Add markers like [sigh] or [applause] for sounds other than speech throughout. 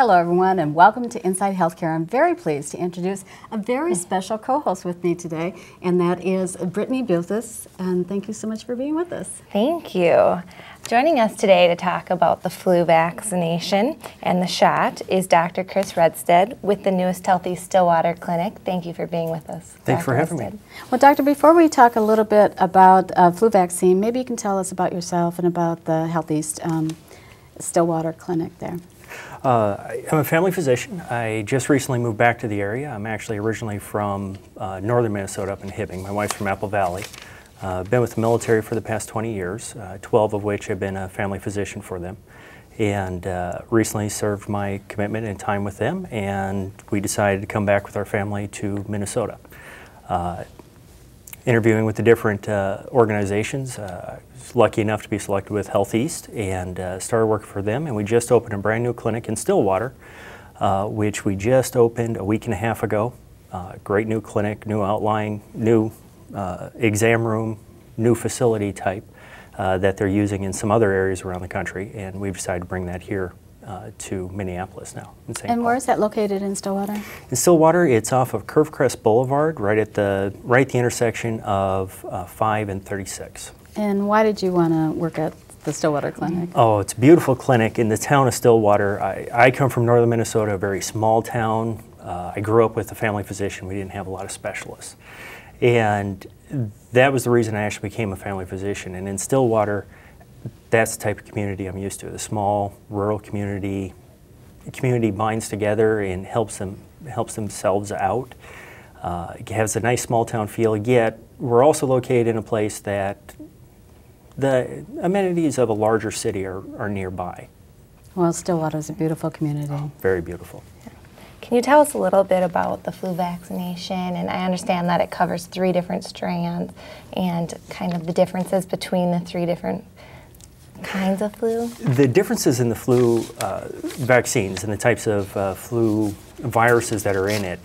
Hello, everyone, and welcome to Inside Healthcare. I'm very pleased to introduce a very special co-host with me today, and that is Brittany Buthis. And thank you so much for being with us. Thank you. Joining us today to talk about the flu vaccination and the shot is Dr. Chris Restad with the newest HealthEast Stillwater Clinic. Thank you for being with us. Thanks Dr. for having Restad. me. Well, Doctor, before we talk a little bit about uh, flu vaccine, maybe you can tell us about yourself and about the HealthEast um, Stillwater Clinic there. Uh, I'm a family physician. I just recently moved back to the area. I'm actually originally from uh, northern Minnesota up in Hibbing. My wife's from Apple Valley. Uh, been with the military for the past 20 years, uh, 12 of which have been a family physician for them. And uh, recently served my commitment and time with them, and we decided to come back with our family to Minnesota. Uh, interviewing with the different uh, organizations. Uh, lucky enough to be selected with Health East and uh, started working for them. And we just opened a brand new clinic in Stillwater, uh, which we just opened a week and a half ago. Uh, great new clinic, new outlying, new uh, exam room, new facility type that they're using in some other areas around the country. And we've decided to bring that here uh, to Minneapolis now. and where is that located in Stillwater? In Stillwater, it's off of Curve Crest Boulevard, right at the right at the intersection of uh, 5 and 36. And why did you want to work at the Stillwater Clinic? Oh, it's a beautiful clinic in the town of Stillwater. I, I come from northern Minnesota, a very small town. Uh, I grew up with a family physician. We didn't have a lot of specialists. And that was the reason I actually became a family physician. And in Stillwater, that's the type of community I'm used to. The small rural community, the community binds together and helps them helps themselves out. Uh, it has a nice small town feel. Yet we're also located in a place that the amenities of a larger city are, are nearby. Well, Stillwater is a beautiful community. Oh, very beautiful. Can you tell us a little bit about the flu vaccination? And I understand that it covers three different strands and kind of the differences between the three different kinds of flu? The differences in the flu uh, vaccines and the types of uh, flu viruses that are in it,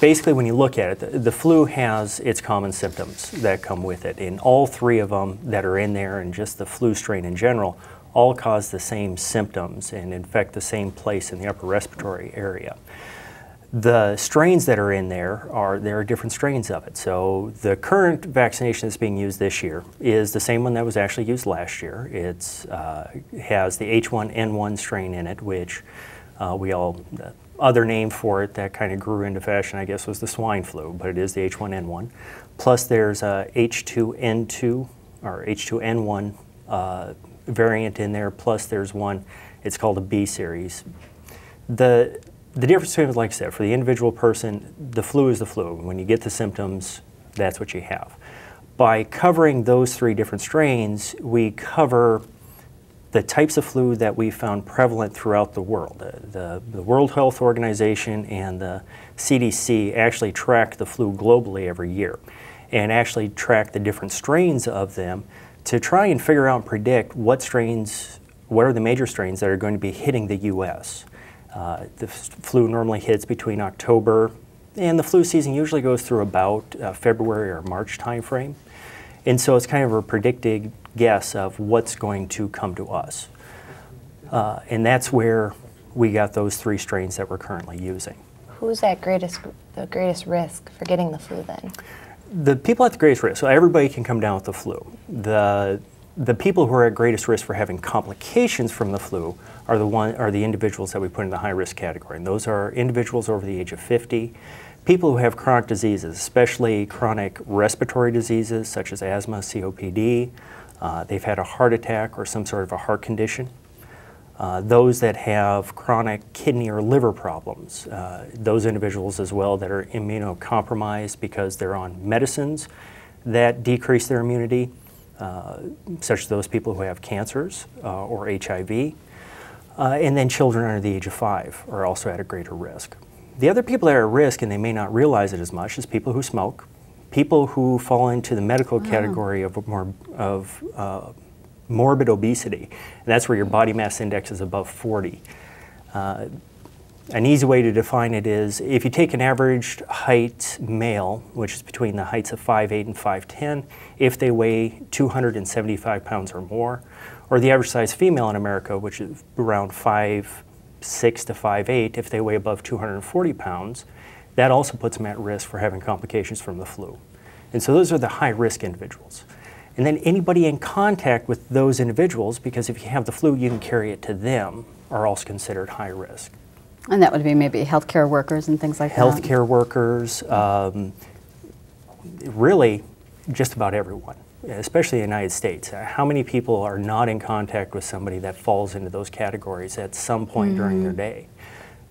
basically when you look at it, the, the, flu has its common symptoms that come with it. And all three of them that are in there and just the flu strain in general all cause the same symptoms and infect the same place in the upper respiratory area. The strains that are in there are, there are different strains of it. So the current vaccination that's being used this year is the same one that was actually used last year. It uh, has the H1N1 strain in it, which uh, we all, the other name for it that kind of grew into fashion, I guess, was the swine flu, but it is the H1N1. Plus there's a H2N2 or H2N1 uh, variant in there, plus there's one, it's called a B series. The the difference between, like I said, for the individual person, the flu is the flu. When you get the symptoms, that's what you have. By covering those three different strains, we cover the types of flu that we found prevalent throughout the world. The, the, World Health Organization and the CDC actually track the flu globally every year and actually track the different strains of them to try and figure out and predict what strains, what are the major strains that are going to be hitting the U.S. Uh, the flu normally hits between October, and the flu season usually goes through about uh, February or March timeframe. And so it's kind of a predicted guess of what's going to come to us. Uh, and that's where we got those three strains that we're currently using. Who's at greatest, the greatest risk for getting the flu then? The people at the greatest risk, so everybody can come down with the flu. The, the people who are at greatest risk for having complications from the flu are the one are the individuals that we put in the high risk category. And those are individuals over the age of 50, people who have chronic diseases, especially chronic respiratory diseases such as asthma, COPD. Uh, they've had a heart attack or some sort of a heart condition. Uh, those that have chronic kidney or liver problems, uh, those individuals as well that are immunocompromised because they're on medicines that decrease their immunity, uh, such as those people who have cancers uh, or HIV. And then children under the age of five are also at a greater risk. The other people that are at risk, and they may not realize it as much, is people who smoke, people who fall into the medical wow. category of, more, of uh, morbid obesity. And that's where your body mass index is above 40. Uh, an easy way to define it is if you take an average height male, which is between the heights of 5'8 and 5'10, if they weigh 275 pounds or more, or the average size female in America, which is around 5'6 to 5'8, if they weigh above 240 pounds, that also puts them at risk for having complications from the flu. And so those are the high risk individuals. And then anybody in contact with those individuals, because if you have the flu, you can carry it to them, are also considered high risk. And that would be maybe healthcare workers and things like that. Healthcare workers, um, really just about everyone, especially in the United States. Uh, How many people are not in contact with somebody that falls into those categories at some point during their day?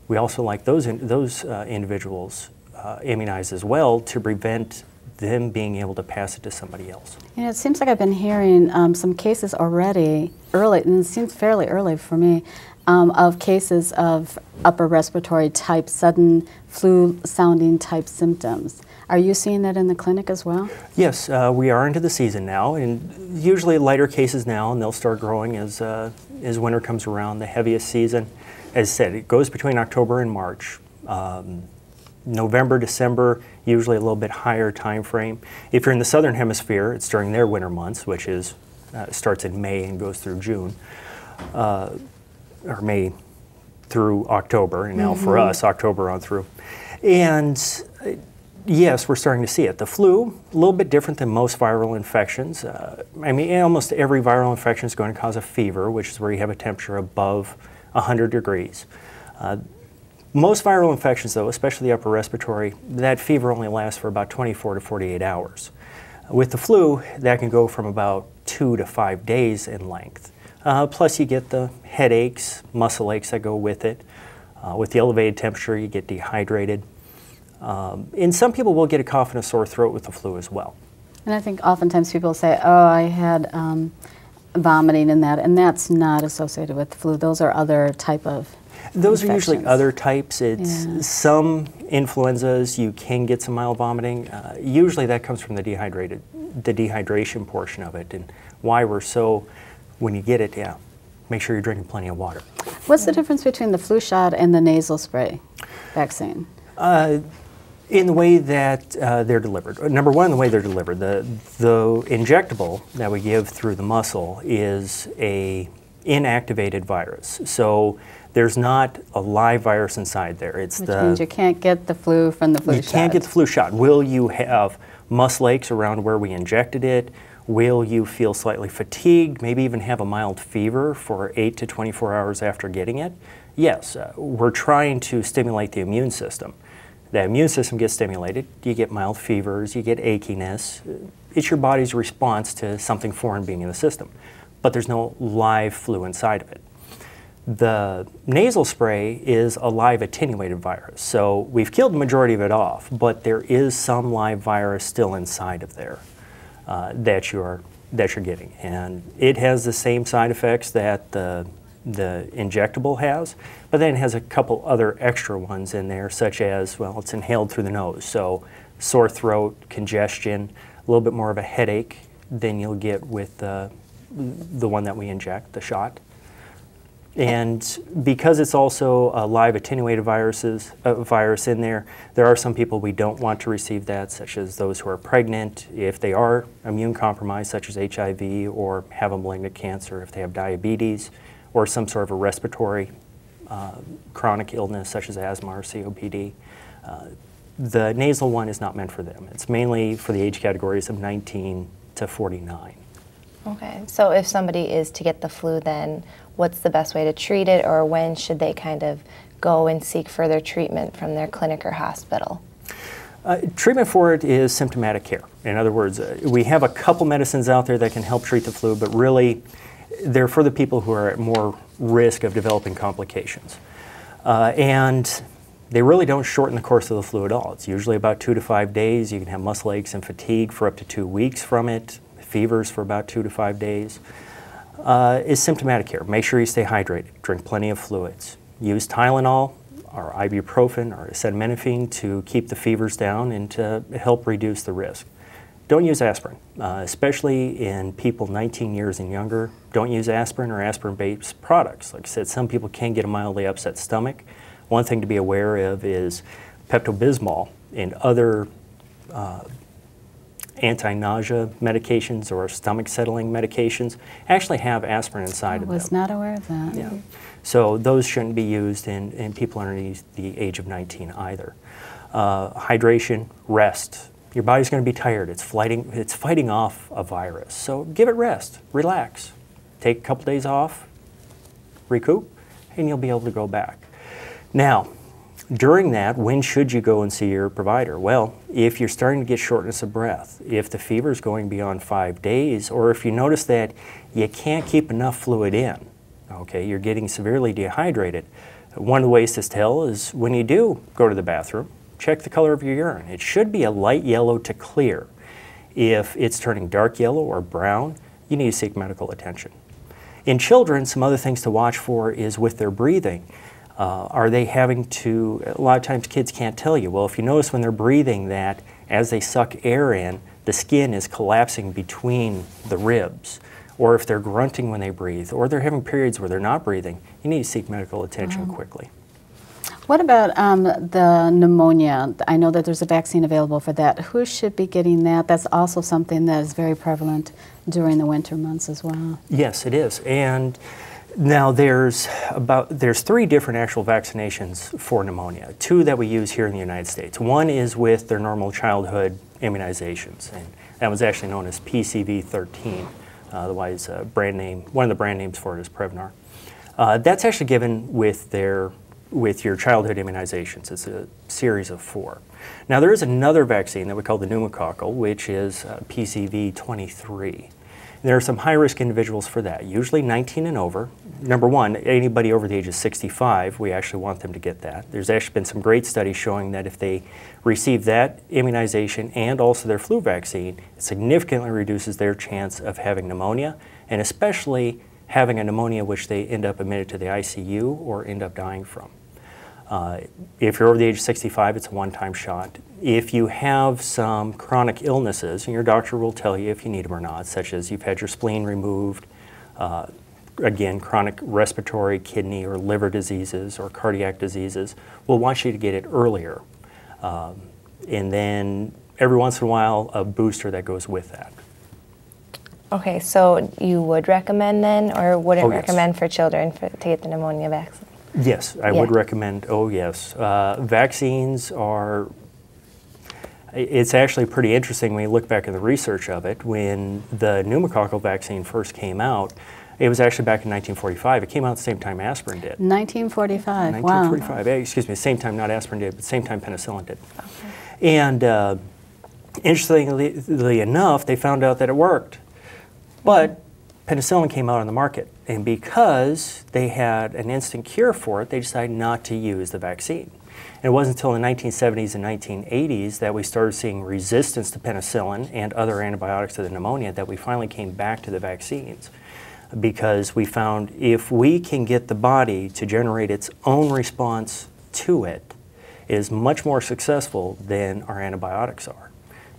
We also like those, in, those uh, individuals uh, immunized as well to prevent them being able to pass it to somebody else. You know, it seems like I've been hearing um, some cases already early, and it seems fairly early for me, um, of cases of upper respiratory type, sudden flu sounding type symptoms. Are you seeing that in the clinic as well? Yes, uh, we are into the season now, and usually lighter cases now, and they'll start growing as, uh, as winter comes around, the heaviest season. As I said, it goes between October and March. Um, November, December, usually a little bit higher time frame. If you're in the southern hemisphere, it's during their winter months, which is uh, starts in May and goes through June, uh, or May through October, and now for us, October on through. And uh, yes, we're starting to see it. The flu, a little bit different than most viral infections. Uh, I mean, almost every viral infection is going to cause a fever, which is where you have a temperature above 100 degrees. Uh, most viral infections, though, especially the upper respiratory, that fever only lasts for about 24 to 48 hours. With the flu, that can go from about two to five days in length. Uh, plus, you get the headaches, muscle aches that go with it. Uh, with the elevated temperature, you get dehydrated. Um, and some people will get a cough and a sore throat with the flu as well. And I think oftentimes people say, oh, I had um, vomiting in that, and that's not associated with the flu. Those are other type of Those are usually other types. It's Yeah. some influenzas you can get some mild vomiting. Uh, usually that comes from the dehydrated, the dehydration portion of it, and why we're so. When you get it, yeah, make sure you're drinking plenty of water. What's the difference between the flu shot and the nasal spray vaccine? Uh, in the way that uh, they're delivered. Number one, the way they're delivered. The the injectable that we give through the muscle is a inactivated virus. So there's not a live virus inside there. It's Which the means you can't get the flu from the flu you shot. You can't get the flu shot. Will you have muscle aches around where we injected it? Will you feel slightly fatigued, maybe even have a mild fever for 8 to 24 hours after getting it? Yes, uh, we're trying to stimulate the immune system. The immune system gets stimulated, you get mild fevers, you get achiness. It's your body's response to something foreign being in the system. But there's no live flu inside of it. The nasal spray is a live attenuated virus, so we've killed the majority of it off, but there is some live virus still inside of there uh, that you're that you're getting, and it has the same side effects that the the injectable has, but then it has a couple other extra ones in there, such as well, it's inhaled through the nose, so sore throat, congestion, a little bit more of a headache than you'll get with the the one that we inject, the shot. And because it's also a live attenuated viruses, uh, virus in there, there are some people we don't want to receive that, such as those who are pregnant, if they are immune compromised, such as HIV, or have a malignant cancer, if they have diabetes, or some sort of a respiratory uh, chronic illness, such as asthma or COPD. Uh, the nasal one is not meant for them. It's mainly for the age categories of 19 to 49. Okay, so if somebody is to get the flu, then what's the best way to treat it, or when should they kind of go and seek further treatment from their clinic or hospital? Uh, treatment for it is symptomatic care. In other words, uh, we have a couple medicines out there that can help treat the flu, but really they're for the people who are at more risk of developing complications. Uh, and they really don't shorten the course of the flu at all. It's usually about two to five days. You can have muscle aches and fatigue for up to two weeks from it, fevers for about two to five days. Uh, is symptomatic care. Make sure you stay hydrated, drink plenty of fluids. Use Tylenol or ibuprofen or acetaminophen to keep the fevers down and to help reduce the risk. Don't use aspirin, uh, especially in people 19 years and younger. Don't use aspirin or aspirin-based products. Like I said, some people can get a mildly upset stomach. One thing to be aware of is Pepto-Bismol and other uh, anti-nausea medications or stomach settling medications actually have aspirin inside I of was them. not aware of that. Yeah. So those shouldn't be used in, in people underneath the age of 19 either. Uh, hydration, rest. Your body's going to be tired. It's fighting, it's fighting off a virus. So give it rest, relax. Take a couple days off, recoup, and you'll be able to go back. Now, during that, when should you go and see your provider? Well, if you're starting to get shortness of breath, if the fever is going beyond five days, or if you notice that you can't keep enough fluid in, okay, you're getting severely dehydrated. One of the ways to tell is when you do go to the bathroom, check the color of your urine. It should be a light yellow to clear. If it's turning dark yellow or brown, you need to seek medical attention. In children, some other things to watch for is with their breathing. Uh, are they having to, a lot of times kids can't tell you. Well, if you notice when they're breathing that as they suck air in, the skin is collapsing between the ribs. Or if they're grunting when they breathe, or they're having periods where they're not breathing, you need to seek medical attention quickly. What about um, the pneumonia? I know that there's a vaccine available for that. Who should be getting that? That's also something that is very prevalent during the winter months as well. Yes, it is. And now there's about there's three different actual vaccinations for pneumonia. Two that we use here in the United States. One is with their normal childhood immunizations, and that was actually known as PCV13. Uh, otherwise, uh, brand name one of the brand names for it is Prevnar. Uh, that's actually given with their with your childhood immunizations. It's a series of four. Now there is another vaccine that we call the pneumococcal, which is uh, PCV23. There are some high risk individuals for that, usually 19 and over. Number one, anybody over the age of 65, we actually want them to get that. There's actually been some great studies showing that if they receive that immunization and also their flu vaccine, it significantly reduces their chance of having pneumonia and especially having a pneumonia which they end up admitted to the ICU or end up dying from. Uh, if you're over the age of 65, it's a one-time shot. If you have some chronic illnesses, and your doctor will tell you if you need them or not, such as you've had your spleen removed, uh, again, chronic respiratory, kidney, or liver diseases or cardiac diseases, we'll want you to get it earlier. Um, and then every once in a while, a booster that goes with that. Okay, so you would recommend then, or wouldn't Oh, yes. recommend for children for, to get the pneumonia vaccine? Yes, I would recommend, oh yes. Uh, vaccines are, it's actually pretty interesting when you look back at the research of it. When the pneumococcal vaccine first came out, it was actually back in 1945. It came out at the same time aspirin did. 1945. Wow. 1945, eh, excuse me, the same time not aspirin did, but same time penicillin did. Okay. And uh, interestingly enough, they found out that it worked. But penicillin came out on the market, and because they had an instant cure for it, they decided not to use the vaccine. And it wasn't until the 1970s and 1980s that we started seeing resistance to penicillin and other antibiotics to the pneumonia that we finally came back to the vaccines. Because we found if we can get the body to generate its own response to it, it is much more successful than our antibiotics are.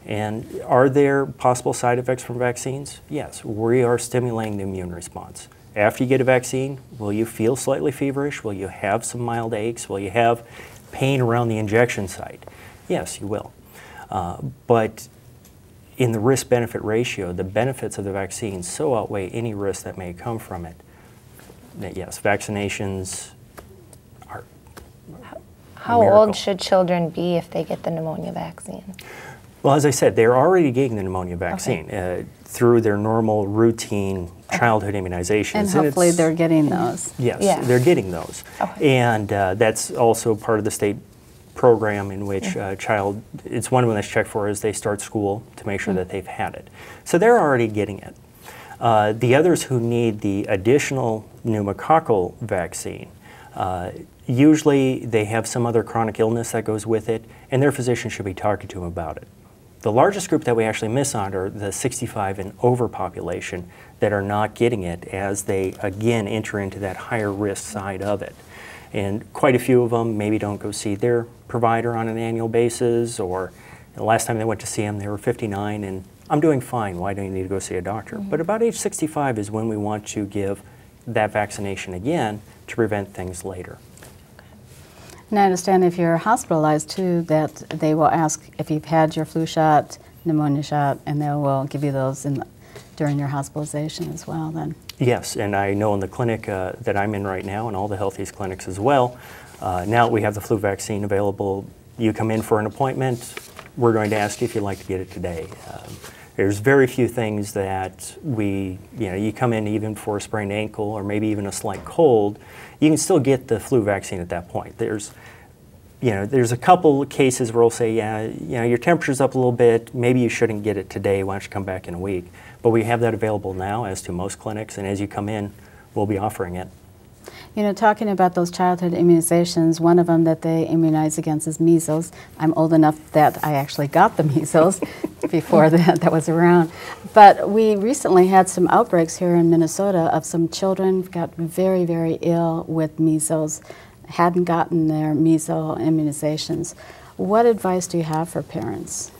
And are there possible side effects from vaccines? Yes, we are stimulating the immune response. After you get a vaccine, will you feel slightly feverish? Will you have some mild aches? Will you have pain around the injection site? Yes, you will. Uh, but in the risk benefit ratio, the benefits of the vaccine so outweigh any risk that may come from it that yes, vaccinations are How miracle. old should children be if they get the pneumonia vaccine? Well, as I said, they're already getting the pneumonia vaccine uh, through their normal routine childhood immunizations. And hopefully they're getting those. Yes, Yeah. they're getting those. Okay. And uh, that's also part of the state program in which Mm-hmm. uh, child, it's one of them that's checked for as they start school to make sure Mm-hmm. that they've had it. So they're already getting it. Uh, the others who need the additional pneumococcal vaccine, uh, usually they have some other chronic illness that goes with it, and their physician should be talking to them about it. The largest group that we actually miss on are the 65 and over population that are not getting it as they again enter into that higher risk side of it. And quite a few of them maybe don't go see their provider on an annual basis, or the last time they went to see them, they were 59 and I'm doing fine. Why do you need to go see a doctor? Mm-hmm. But about age 65 is when we want to give that vaccination again to prevent things later. And I understand if you're hospitalized too, that they will ask if you've had your flu shot pneumonia shot, and they will give you those in, during your hospitalization as well. Then. Yes, and I know in the clinic uh, that I'm in right now, and all the HealthEast clinics as well, uh, now we have the flu vaccine available. You come in for an appointment, we're going to ask you if you'd like to get it today. Um, there's very few things that we, you know, you come in even for a sprained ankle or maybe even a slight cold, you can still get the flu vaccine at that point. There's, you know, there's a couple cases where we'll say, yeah, you know, your temperature's up a little bit, maybe you shouldn't get it today, why don't you come back in a week? But we have that available now, as to most clinics, and as you come in, we'll be offering it. You know, talking about those childhood immunizations, one of them that they immunize against is measles. I'm old enough that I actually got the [laughs] measles before that, that was around. But we recently had some outbreaks here in Minnesota of some children got very, very ill with measles, hadn't gotten their measles immunizations. What advice do you have for parents?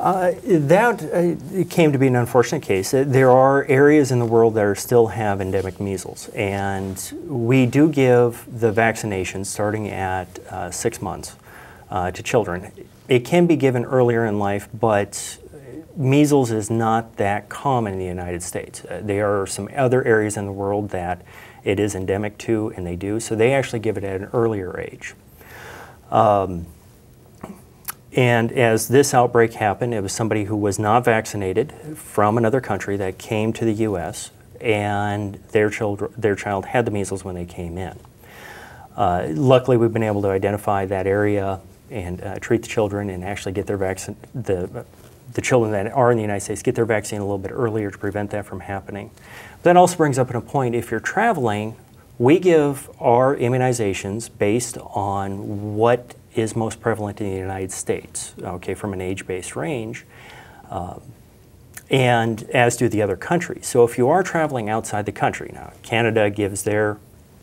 Uh, that uh, came to be an unfortunate case. Uh, there are areas in the world that still have endemic measles, and we do give the vaccination starting at uh, six months uh, to children. It can be given earlier in life, but measles is not that common in the United States. Uh, there are some other areas in the world that it is endemic to, and they do, so they actually give it at an earlier age. Um, and as this outbreak happened, it was somebody who was not vaccinated from another country that came to the U.S. and their, child, their child had the measles when they came in. Uh, luckily, we've been able to identify that area and uh, treat the children and actually get their vaccine, the, the children that are in the United States, get their vaccine a little bit earlier to prevent that from happening. But that also brings up a point, if you're traveling, we give our immunizations based on what is most prevalent in the United States, okay, from an age-based range, um, and as do the other countries. So if you are traveling outside the country, now Canada gives their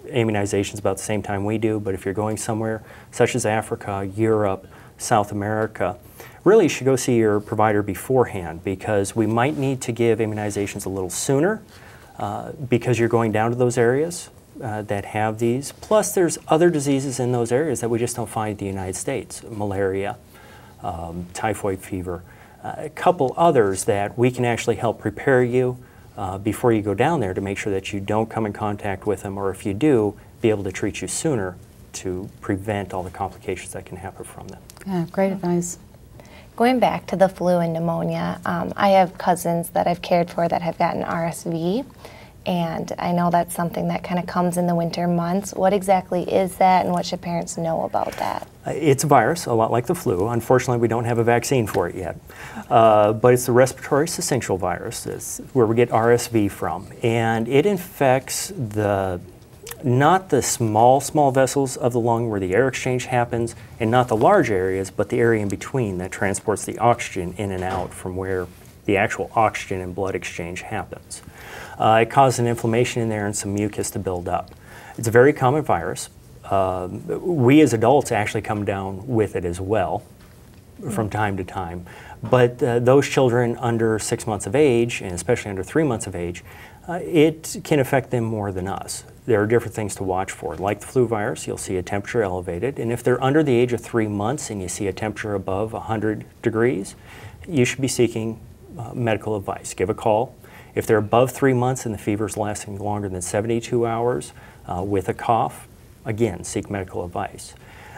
immunizations about the same time we do, but if you're going somewhere such as Africa, Europe, South America, really you should go see your provider beforehand because we might need to give immunizations a little sooner uh, because you're going down to those areas uh, that have these. Plus, there's other diseases in those areas that we just don't find in the United States malaria, um, typhoid fever, uh, a couple others that we can actually help prepare you uh, before you go down there to make sure that you don't come in contact with them, or if you do, be able to treat you sooner to prevent all the complications that can happen from them. Yeah, great advice. Going back to the flu and pneumonia, um, I have cousins that I've cared for that have gotten RSV and I know that's something that kind of comes in the winter months. What exactly is that, and what should parents know about that? Uh, it's a virus, a lot like the flu. Unfortunately, we don't have a vaccine for it yet. Uh, but it's the respiratory syncytial virus, it's where we get RSV from. And it infects the not the small, small vessels of the lung where the air exchange happens, and not the large areas, but the area in between that transports the oxygen in and out from where the actual oxygen and blood exchange happens. Uh, it causes an inflammation in there and some mucus to build up. It's a very common virus. Uh, we as adults actually come down with it as well from time to time. But uh, those children under six months of age, and especially under three months of age, uh, it can affect them more than us. There are different things to watch for. Like the flu virus, you'll see a temperature elevated, and if they're under the age of three months and you see a temperature above 100 degrees, you should be seeking uh, medical advice. Give a call, if they're above three months and the fever is lasting longer than 72 hours uh, with a cough, again, seek medical advice.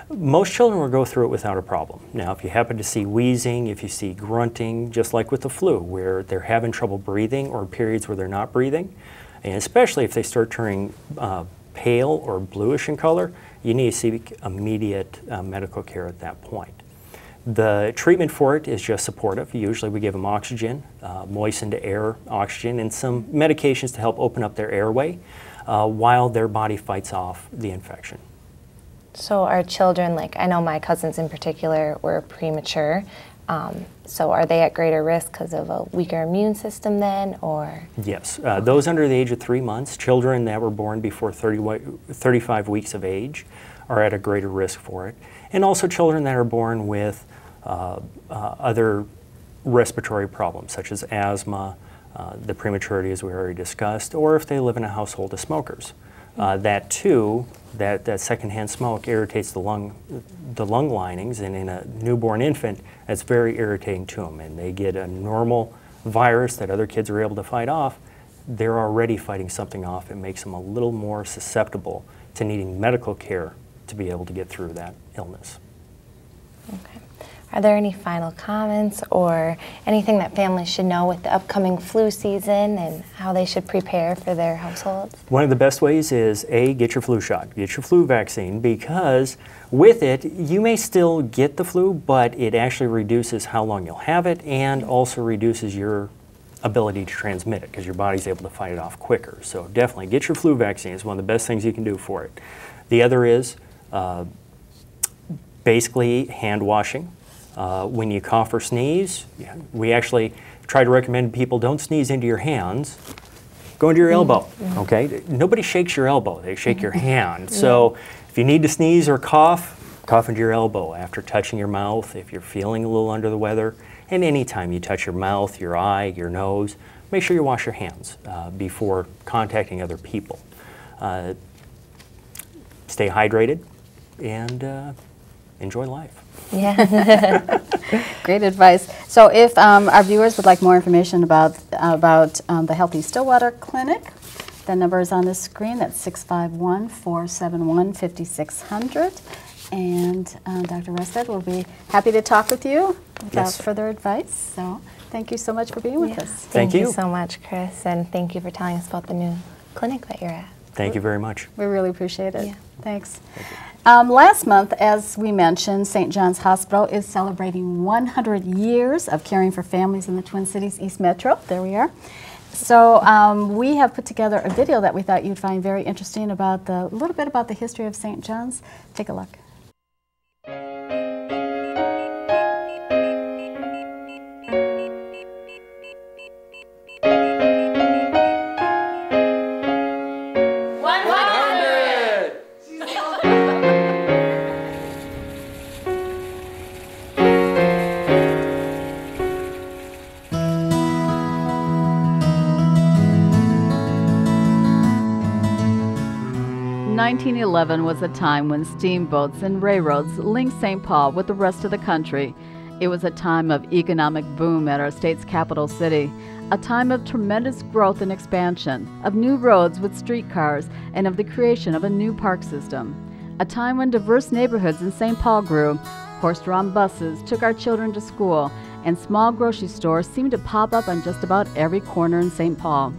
Most children will go through it without a problem. Now, if you happen to see wheezing, if you see grunting, just like with the flu, where they're having trouble breathing or periods where they're not breathing, and especially if they start turning uh, pale or bluish in color, you need to seek immediate uh, medical care at that point. The treatment for it is just supportive. Usually we give them oxygen, uh, moistened air oxygen, and some medications to help open up their airway uh, while their body fights off the infection. So our children, like I know my cousins in particular, were premature. Um, so are they at greater risk because of a weaker immune system then, or? Yes, uh, those under the age of three months, children that were born before 30, 35 weeks of age, are at a greater risk for it. And also children that are born with uh, uh, other respiratory problems such as asthma, uh, the prematurity as we already discussed, or if they live in a household of smokers. Uh, that too that, that secondhand smoke irritates the lung, the lung linings, and in a newborn infant, that's very irritating to them. And they get a normal virus that other kids are able to fight off, they're already fighting something off. It makes them a little more susceptible to needing medical care to be able to get through that illness. Okay. Are there any final comments or anything that families should know with the upcoming flu season and how they should prepare for their households? One of the best ways is A, get your flu shot, get your flu vaccine because with it, you may still get the flu, but it actually reduces how long you'll have it and also reduces your ability to transmit it because your body's able to fight it off quicker. So definitely get your flu vaccine. It's one of the best things you can do for it. The other is uh, basically hand washing. Uh, when you cough or sneeze, we actually try to recommend people don't sneeze into your hands. Go into your elbow, mm-hmm. okay? Nobody shakes your elbow, they shake your [laughs] hand. So if you need to sneeze or cough, cough into your elbow after touching your mouth. If you're feeling a little under the weather, and anytime you touch your mouth, your eye, your nose, make sure you wash your hands uh, before contacting other people. Uh, stay hydrated and uh, enjoy life. Yeah. [laughs] [laughs] Great advice. So if um, our viewers would like more information about, about um, the HealthEast Stillwater Clinic, the number is on the screen. That's 651 471 5600. And uh, Dr. Restad will be happy to talk with you without yes. further advice. So thank you so much for being with us. Thank, thank you. you so much, Chris. And thank you for telling us about the new clinic that you're at. Thank you very much. We really appreciate it. Yeah. Thanks. Thank um, last month, as we mentioned, St. John's Hospital is celebrating 100 years of caring for families in the Twin Cities East Metro. There we are. So um, we have put together a video that we thought you'd find very interesting about the little bit about the history of St. John's. Take a look. 1911 was a time when steamboats and railroads linked St. Paul with the rest of the country. It was a time of economic boom at our state's capital city, a time of tremendous growth and expansion, of new roads with streetcars, and of the creation of a new park system. A time when diverse neighborhoods in St. Paul grew, horse drawn buses took our children to school, and small grocery stores seemed to pop up on just about every corner in St. Paul.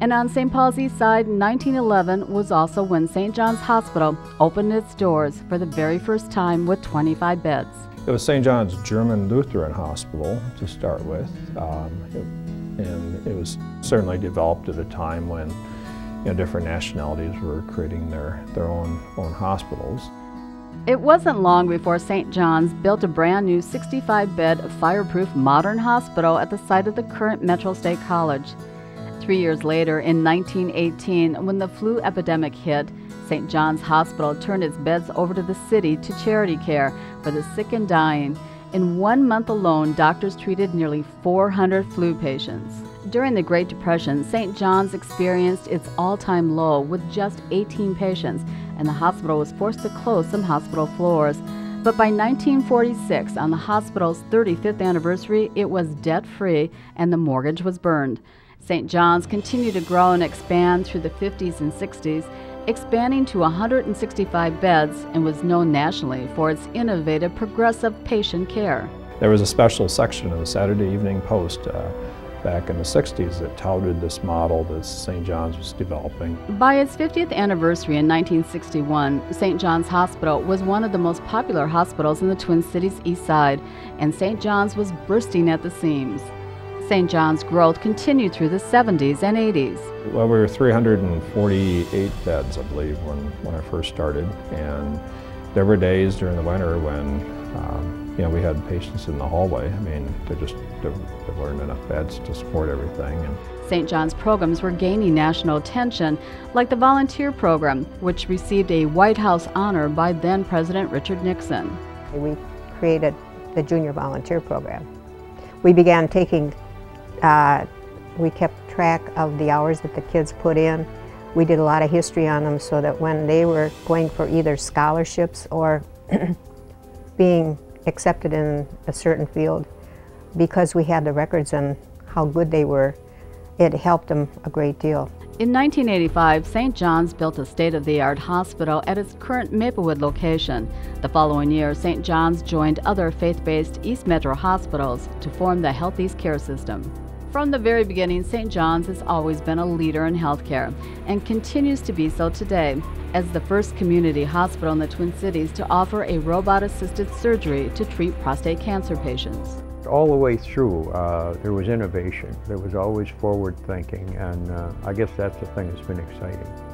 And on St. Paul's East Side, 1911 was also when St. John's Hospital opened its doors for the very first time with 25 beds. It was St. John's German Lutheran Hospital to start with, um, it, and it was certainly developed at a time when you know, different nationalities were creating their, their own, own hospitals. It wasn't long before St. John's built a brand new 65 bed fireproof modern hospital at the site of the current Metro State College. Three years later, in 1918, when the flu epidemic hit, St. John's Hospital turned its beds over to the city to charity care for the sick and dying. In one month alone, doctors treated nearly 400 flu patients. During the Great Depression, St. John's experienced its all time low with just 18 patients, and the hospital was forced to close some hospital floors. But by 1946, on the hospital's 35th anniversary, it was debt free and the mortgage was burned. St. John's continued to grow and expand through the 50s and 60s, expanding to 165 beds and was known nationally for its innovative progressive patient care. There was a special section of the Saturday Evening Post uh, back in the 60s that touted this model that St. John's was developing. By its 50th anniversary in 1961, St. John's Hospital was one of the most popular hospitals in the Twin Cities East Side, and St. John's was bursting at the seams. St. John's growth continued through the 70s and 80s. Well, we were 348 beds, I believe, when, when I first started. And there were days during the winter when um, you know, we had patients in the hallway. I mean, there just there, there weren't enough beds to support everything. And St. John's programs were gaining national attention, like the volunteer program, which received a White House honor by then President Richard Nixon. We created the junior volunteer program. We began taking uh, we kept track of the hours that the kids put in. We did a lot of history on them so that when they were going for either scholarships or [clears throat] being accepted in a certain field, because we had the records on how good they were, it helped them a great deal. In 1985, St. John's built a state of the art hospital at its current Maplewood location. The following year, St. John's joined other faith based East Metro hospitals to form the Health East Care System. From the very beginning, St. John's has always been a leader in healthcare and continues to be so today as the first community hospital in the Twin Cities to offer a robot assisted surgery to treat prostate cancer patients. All the way through, uh, there was innovation. There was always forward thinking, and uh, I guess that's the thing that's been exciting.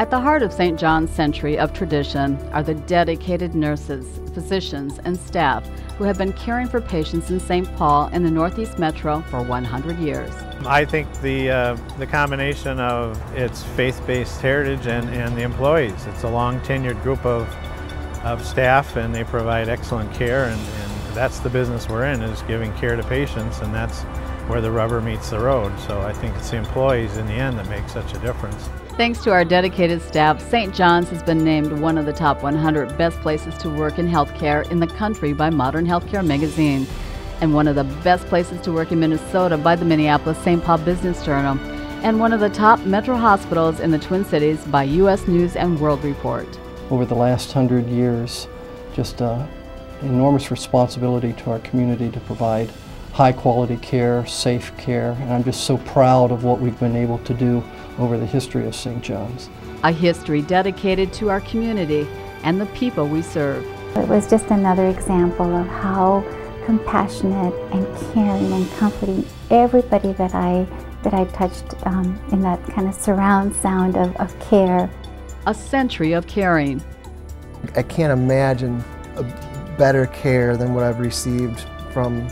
At the heart of St. John's century of tradition are the dedicated nurses, physicians, and staff who have been caring for patients in St. Paul and the Northeast Metro for 100 years. I think the, uh, the combination of its faith-based heritage and, and the employees, it's a long tenured group of, of staff and they provide excellent care and, and that's the business we're in is giving care to patients and that's where the rubber meets the road. So I think it's the employees in the end that make such a difference. Thanks to our dedicated staff, St. John's has been named one of the top 100 best places to work in healthcare in the country by Modern Healthcare magazine, and one of the best places to work in Minnesota by the Minneapolis St. Paul Business Journal, and one of the top metro hospitals in the Twin Cities by U.S. News and World Report. Over the last hundred years, just uh, enormous responsibility to our community to provide high quality care, safe care, and I'm just so proud of what we've been able to do over the history of St. John's. A history dedicated to our community and the people we serve. It was just another example of how compassionate and caring and comforting everybody that I that I touched um, in that kind of surround sound of, of care. A century of caring. I can't imagine a better care than what I've received from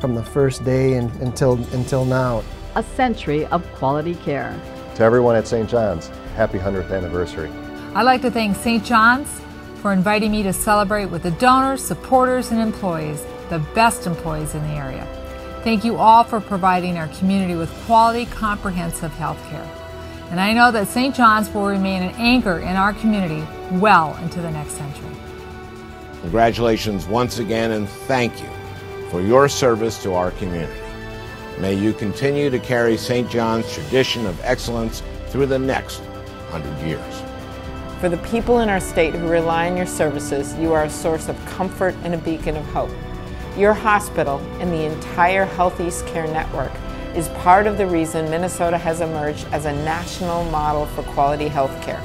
from the first day and, until until now. A century of quality care. To everyone at St. John's, happy 100th anniversary. I'd like to thank St. John's for inviting me to celebrate with the donors, supporters, and employees, the best employees in the area. Thank you all for providing our community with quality, comprehensive health care. And I know that St. John's will remain an anchor in our community well into the next century. Congratulations once again and thank you for your service to our community. May you continue to carry St. John's tradition of excellence through the next 100 years. For the people in our state who rely on your services, you are a source of comfort and a beacon of hope. Your hospital and the entire Health East Care Network is part of the reason Minnesota has emerged as a national model for quality health care.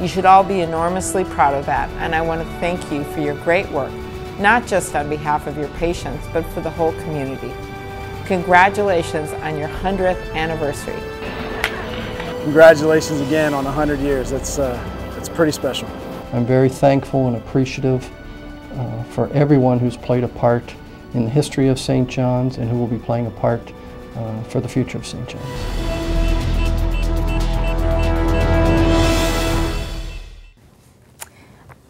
You should all be enormously proud of that, and I want to thank you for your great work, not just on behalf of your patients, but for the whole community. Congratulations on your 100th anniversary. Congratulations again on 100 years. That's, uh, that's pretty special. I'm very thankful and appreciative uh, for everyone who's played a part in the history of St. John's and who will be playing a part uh, for the future of St. John's.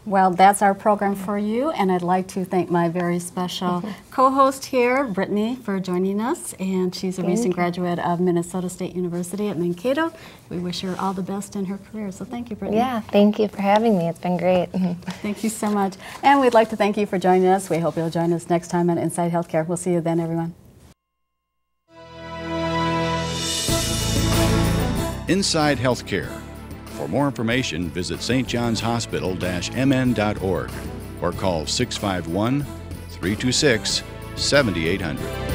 Well, that's our program for you, and I'd like to thank my very special [laughs] co-host here, Brittany, for joining us. And she's a thank recent you. graduate of Minnesota State University at Mankato. We wish her all the best in her career. So thank you, Brittany. Yeah, thank you for having me. It's been great. [laughs] thank you so much. And we'd like to thank you for joining us. We hope you'll join us next time on Inside Healthcare. We'll see you then, everyone. Inside Healthcare for more information, visit stjohnshospital-mn.org or call 651 326 7800.